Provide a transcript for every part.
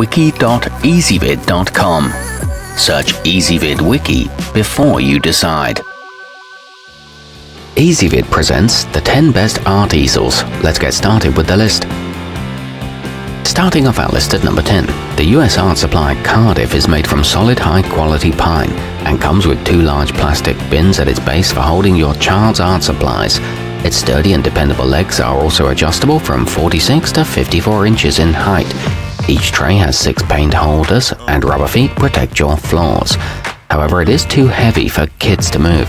wiki.ezvid.com. Search Ezvid Wiki before you decide. Ezvid presents the 10 best art easels. Let's get started with the list. Starting off our list at number 10, the US Art Supply Cardiff is made from solid high quality pine and comes with two large plastic bins at its base for holding your child's art supplies. Its sturdy and dependable legs are also adjustable from 46 to 54 inches in height. Each tray has six paint holders and rubber feet protect your floors. However, it is too heavy for kids to move.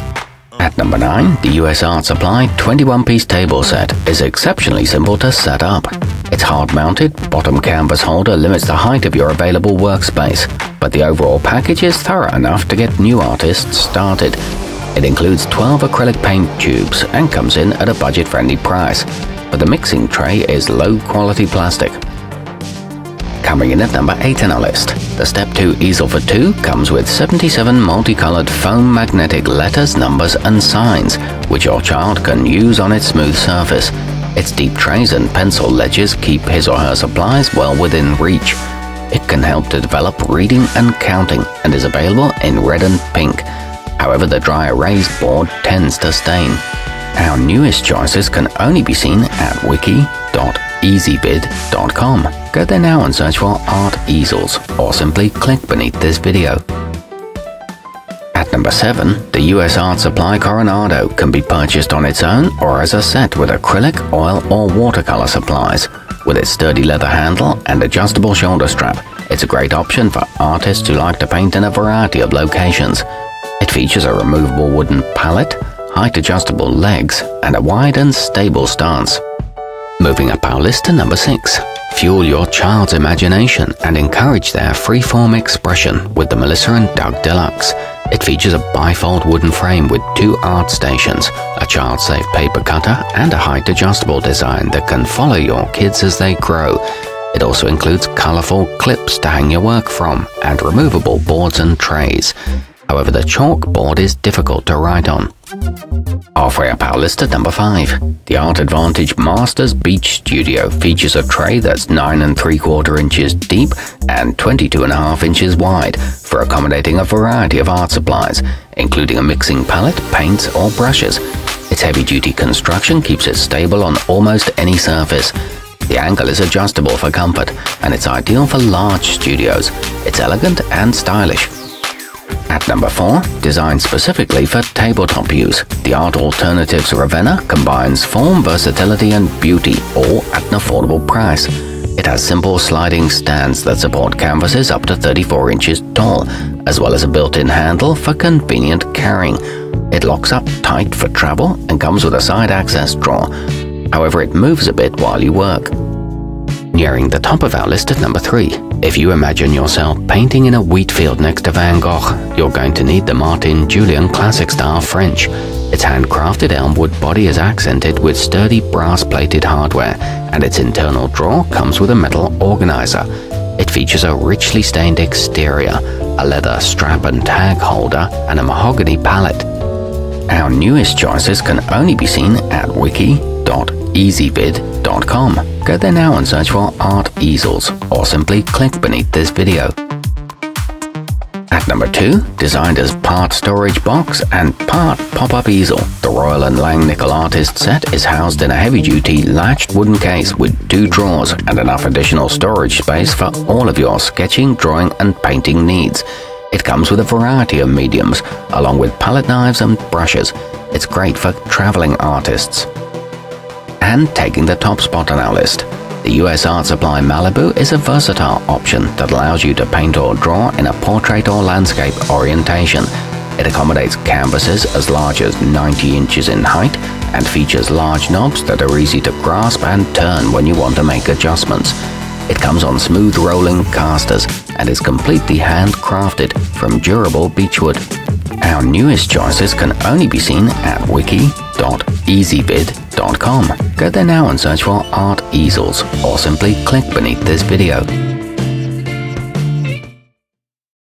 At number 9, the US Art Supply 21-piece table set is exceptionally simple to set up. Its hard-mounted, bottom canvas holder limits the height of your available workspace, but the overall package is thorough enough to get new artists started. It includes 12 acrylic paint tubes and comes in at a budget-friendly price, but the mixing tray is low-quality plastic. Coming in at number 8 on our list, the Step 2 easel for 2 comes with 77 multicolored foam magnetic letters, numbers and signs, which your child can use on its smooth surface. Its deep trays and pencil ledges keep his or her supplies well within reach. It can help to develop reading and counting and is available in red and pink. However, the dry erase board tends to stain. Our newest choices can only be seen at wiki.ezvid.com. Go there now and search for art easels or simply click beneath this video. At number 7, the US Art Supply Coronado can be purchased on its own or as a set with acrylic, oil or watercolor supplies. With its sturdy leather handle and adjustable shoulder strap, it's a great option for artists who like to paint in a variety of locations. It features a removable wooden palette, height adjustable legs, and a wide and stable stance. Moving up our list to number 6. Fuel your child's imagination and encourage their freeform expression with the Melissa and Doug Deluxe. It features a bifold wooden frame with two art stations, a child-safe paper cutter, and a height-adjustable design that can follow your kids as they grow. It also includes colorful clips to hang your work from and removable boards and trays. However, the chalkboard is difficult to write on. Halfway up list at number 5. The Art Advantage Masters Beech Studio features a tray that's 9 and 3 quarter inches deep and 22 and a half inches wide for accommodating a variety of art supplies, including a mixing palette, paints or brushes. Its heavy-duty construction keeps it stable on almost any surface. The angle is adjustable for comfort, and it's ideal for large studios. It's elegant and stylish, at number 4, designed specifically for tabletop use, the Art Alternatives Ravenna combines form, versatility and beauty, all at an affordable price. It has simple sliding stands that support canvases up to 34 inches tall, as well as a built-in handle for convenient carrying. It locks up tight for travel and comes with a side access drawer. However, it moves a bit while you work. Nearing the top of our list at number 3. If you imagine yourself painting in a wheat field next to Van Gogh, you're going to need the Martin Julian Classic Style French. Its handcrafted elmwood body is accented with sturdy brass-plated hardware, and its internal drawer comes with a metal organizer. It features a richly stained exterior, a leather strap and tag holder, and a mahogany palette. Our newest choices can only be seen at Go there now and search for art easels or simply click beneath this video. At number 2, designed as part storage box and part pop-up easel, the Royal and Langnickel Artist set is housed in a heavy-duty latched wooden case with two drawers and enough additional storage space for all of your sketching, drawing and painting needs. It comes with a variety of mediums, along with palette knives and brushes. It's great for traveling artists and taking the top spot on our list. The US Art Supply Malibu is a versatile option that allows you to paint or draw in a portrait or landscape orientation. It accommodates canvases as large as 90 inches in height and features large knobs that are easy to grasp and turn when you want to make adjustments. It comes on smooth rolling casters and is completely handcrafted from durable beechwood. Our newest choices can only be seen at wiki.ezvid.com. Go there now and search for art easels or simply click beneath this video.